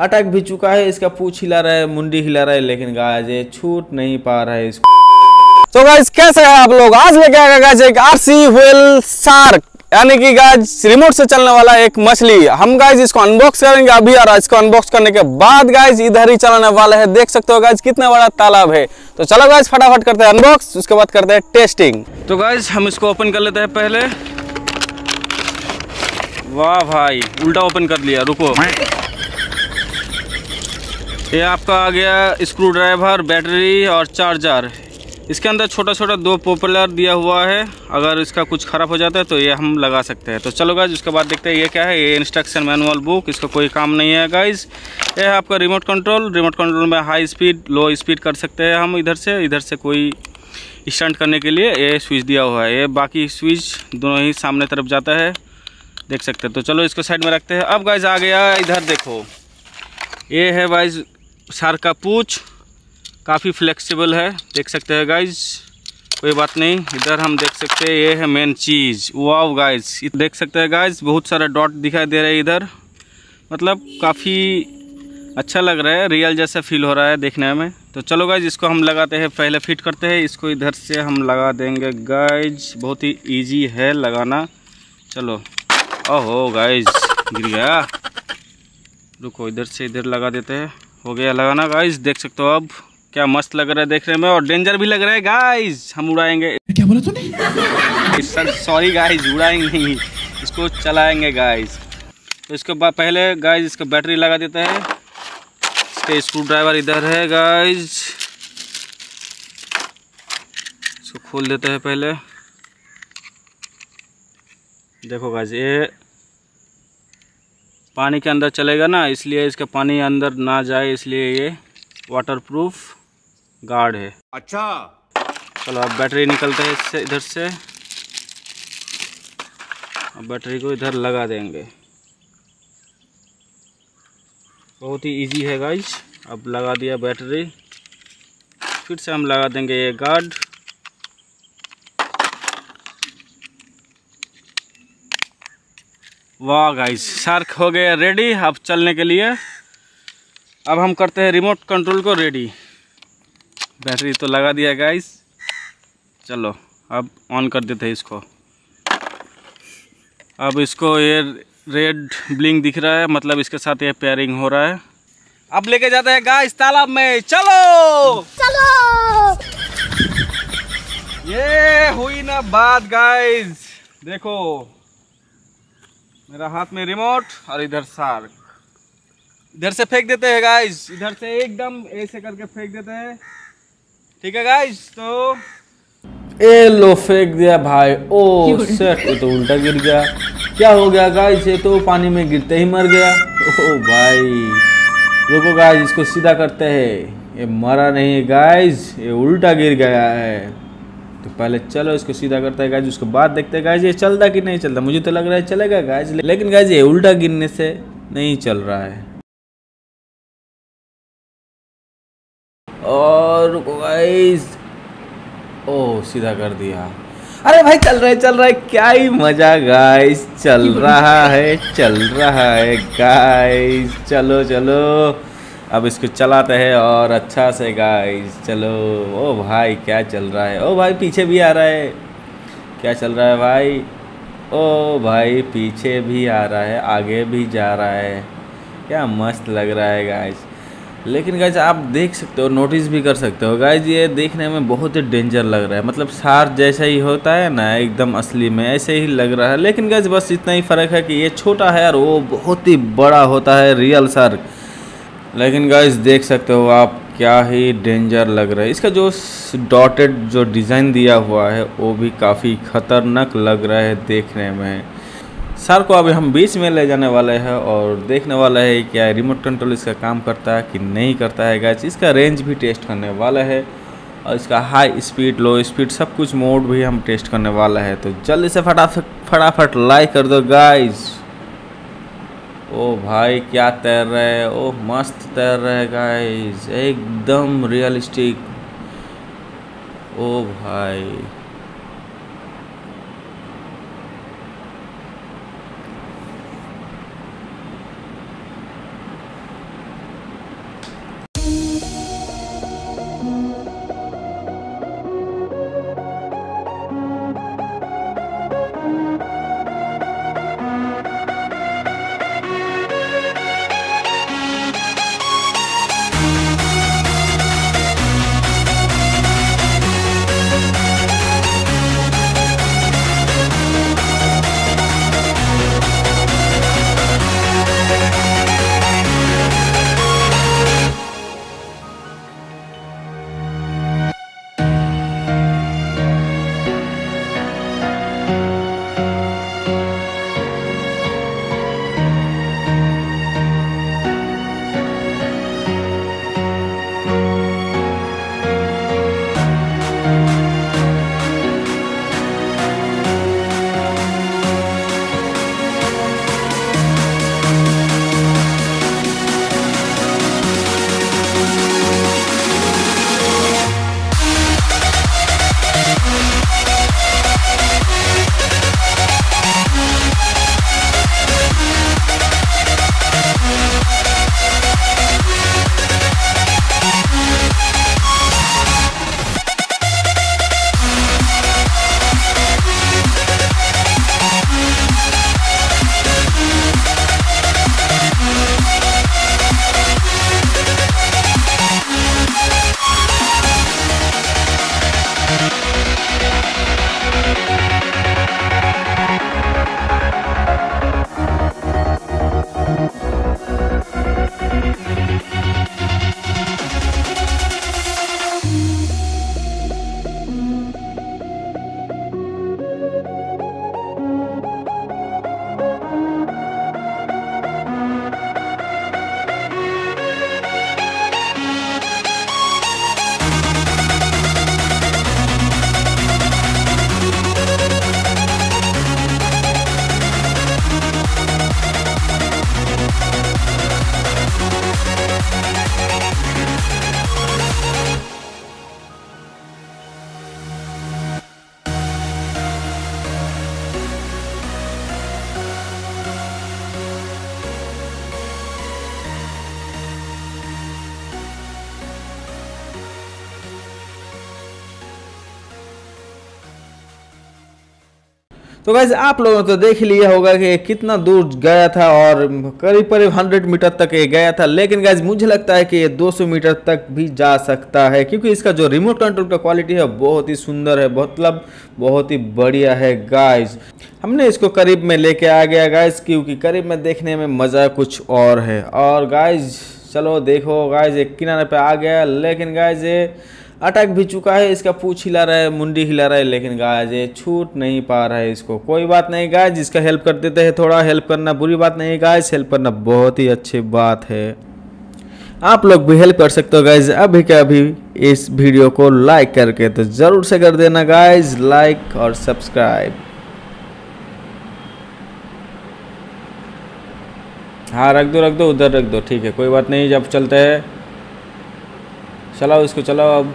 अटक भी चुका है इसका पूछ हिला रहा है मुंडी हिला रहा है लेकिन ये छूट नहीं पा रहा है इसको। तो गाइस कैसे हैं आप लोग? आज लेके आएगा गाइस एक आरसी व्हेल शार्क यानी कि गाइस रिमोट से चलने वाला एक मछली। हम गाइस इसको अनबॉक्स करेंगे अभी और इसको अनबॉक्स करने के बाद गाइस इधर ही चलाने वाला है। देख सकते हो गाइस कितना बड़ा तालाब है। तो चलो गाइस फटाफट करते हैं अनबॉक्स उसके बाद करते हैं टेस्टिंग तो गाइस हम इसको ओपन कर लेते हैं पहले। वाह भाई उल्टा ओपन कर लिया रुको। ये आपका आ गया स्क्रू ड्राइवर बैटरी और चार्जर। इसके अंदर छोटा छोटा दो पॉपुलर दिया हुआ है। अगर इसका कुछ ख़राब हो जाता है तो ये हम लगा सकते हैं। तो चलो गाइज़ उसके बाद देखते हैं ये क्या है। ये इंस्ट्रक्शन मैनुअल बुक इसका कोई काम नहीं है गाइज़ ये है आपका रिमोट कंट्रोल रिमोट कंट्रोल में हाई स्पीड लो स्पीड कर सकते हैं हम इधर से। इधर से कोई स्टंट करने के लिए ये स्विच दिया हुआ है। ये बाकी स्विच दोनों ही सामने तरफ़ जाता है। देख सकते हैं। तो चलो इसको साइड में रखते हैं। अब गाइज़ आ गया इधर देखो। ये है वाइज सार का पूछ। काफ़ी फ्लेक्सिबल है, देख सकते हैं गाइज़ कोई बात नहीं, इधर हम देख सकते हैं, ये है मेन चीज़। वाव गाइज़ देख सकते हैं गाइज़ बहुत सारे डॉट दिखाई दे रहे हैं इधर। मतलब काफ़ी अच्छा लग रहा है रियल जैसा फील हो रहा है देखने में। तो चलो गाइज़ इसको हम लगाते हैं, पहले फिट करते हैं। इसको इधर से हम लगा देंगे गाइज़ बहुत ही ईजी है लगाना। चलो। ओहो गाइज़ गिर गया। रुको, इधर से इधर लगा देते हैं। हो गया लगाना गाइज़ देख सकते हो अब। क्या मस्त लग रहा है देखने में और डेंजर भी लग रहा है गाइज़ हम उड़ाएँगे। क्या बोला तूने? सर सॉरी गाइज़ उड़ाएँगे नहीं। इसको चलाएँगे गाइज़ तो इसके बाद पहले गाइज़ इसका बैटरी लगा देता है। इसका स्क्रू ड्राइवर इधर है गाइज़ इसको खोल देते हैं पहले। देखो गाइज़ ये पानी के अंदर चलेगा ना इसलिए इसका पानी अंदर ना जाए इसलिए ये वाटरप्रूफ गार्ड है। अच्छा। चलो अब बैटरी निकलते है इससे इधर से। अब बैटरी को इधर लगा देंगे। बहुत ही इजी है गाइज़ अब लगा दिया बैटरी। फिर से हम लगा देंगे ये गार्ड वाह गाइस शार्क हो गया रेडी अब चलने के लिए। अब हम करते हैं रिमोट कंट्रोल को रेडी बैटरी तो लगा दिया गाइस चलो अब ऑन कर देते हैं इसको। अब इसको ये रेड ब्लिंग दिख रहा है मतलब इसके साथ ये पेयरिंग हो रहा है। अब लेके जाते हैं गाइस तालाब में। चलो! चलो! ये हुई ना बात गाइस देखो मेरा हाथ में रिमोट और इधर सार्क। इधर से फेंक देते हैं गाइस इधर से एकदम ऐसे करके फेंक देते हैं। ठीक है गाइस तो ए लो फेंक दिया भाई। ओ सेट ये तो उल्टा गिर गया। क्या हो गया गाइस ये तो पानी में गिरते ही मर गया। ओ भाई। रुको गाइस इसको सीधा करते हैं। ये मरा नहीं है गाइस ये उल्टा गिर गया है। तो पहले चलो इसको सीधा करता है गाइस उसके बाद देखते हैं गाइस ये चलता कि नहीं चलता। मुझे तो लग रहा है चलेगा गाइस लेकिन गाइस ये उल्टा गिरने से नहीं चल रहा है। और गाइस ओ, सीधा कर दिया। अरे भाई, चल रहा है, चल रहा है, क्या ही मज़ा गाइस चल रहा है, चल रहा है गाइस चलो चलो। अब इसको चलाते हैं और अच्छा से गाइस चलो। ओ भाई, क्या चल रहा है? ओ भाई, पीछे भी आ रहा है। क्या चल रहा है भाई? ओ भाई, पीछे भी आ रहा है, आगे भी जा रहा है। क्या मस्त लग रहा है गाइस लेकिन गाइज़ आप देख सकते हो नोटिस भी कर सकते हो। गाइज़ ये देखने में बहुत ही डेंजर लग रहा है। मतलब सार जैसा ही होता है ना, एकदम असली में, ऐसे ही लग रहा है। लेकिन गाइज़ बस इतना ही फ़र्क है कि ये छोटा है और वो बहुत ही बड़ा होता है रियल सार्क लेकिन गाइज़ देख सकते हो आप क्या ही डेंजर लग रहा है। इसका जो डॉटेड जो डिज़ाइन दिया हुआ है, वो भी काफ़ी खतरनाक लग रहा है देखने में। सर को अभी हम बीच में ले जाने वाले हैं और देखने वाला है क्या रिमोट कंट्रोल इसका काम करता है कि नहीं करता है। गैस इसका रेंज भी टेस्ट करने वाला है और इसका हाई स्पीड लो स्पीड सब कुछ मोड भी हम टेस्ट करने वाला है। तो जल्दी से फटाफट फटाफट लाइक कर दो गाइस ओ भाई, क्या तैर रहे है? ओ मस्त तैर रहे गाइस एकदम रियलिस्टिक ओ भाई। तो गाइज़ आप लोगों ने तो देख लिया होगा कि कितना दूर गया था और करीब करीब 100 मीटर तक ये गया था। लेकिन गाइज़ मुझे लगता है कि ये 200 मीटर तक भी जा सकता है, क्योंकि इसका जो रिमोट कंट्रोल का क्वालिटी है, बहुत ही सुंदर है मतलब बहुत ही बढ़िया है गाइज़ हमने इसको करीब में लेके आ गया गाइज़ क्योंकि करीब में देखने में मज़ा कुछ और है। और गाइज़ चलो देखो गाइज़ एक किनारे पे आ गया, लेकिन गाइज़ ये अटक भी चुका है, इसका पूछ हिला रहा है, मुंडी हिला रहा है, लेकिन गाय ये छूट नहीं पा रहा है इसको। कोई बात नहीं गाय जिसका हेल्प कर देते हैं, थोड़ा हेल्प करना बुरी बात नहीं गाय हेल्प करना बहुत ही अच्छी बात है। आप लोग भी हेल्प कर सकते हो गाइज़ अभी के अभी इस वीडियो को लाइक करके तो ज़रूर से कर देना गाइज़ लाइक और सब्सक्राइब हाँ रख दो रख दो, उधर रख दो, ठीक है, कोई बात नहीं, जब चलते हैं। चलाओ इसको, चलाओ अब।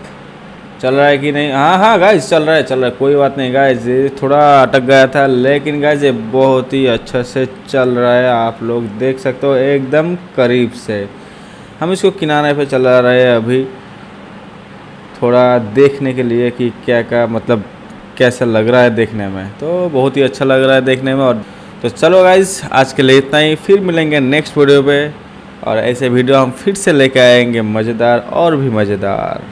चल रहा है कि नहीं? हाँ हाँ गाइज़ चल रहा है, चल रहा है, कोई बात नहीं गाइज़ ये थोड़ा अटक गया था, लेकिन गाइज़ ये बहुत ही अच्छे से चल रहा है, आप लोग देख सकते हो, एकदम करीब से। हम इसको किनारे पे चला रहे हैं अभी, थोड़ा देखने के लिए कि क्या क्या मतलब कैसा लग रहा है देखने में। तो बहुत ही अच्छा लग रहा है देखने में, और तो चलो गाइज़ आज के लिए इतना ही, फिर मिलेंगे नेक्स्ट वीडियो पे, और ऐसे वीडियो हम फिर से लेकर आएँगे, मज़ेदार और भी मज़ेदार।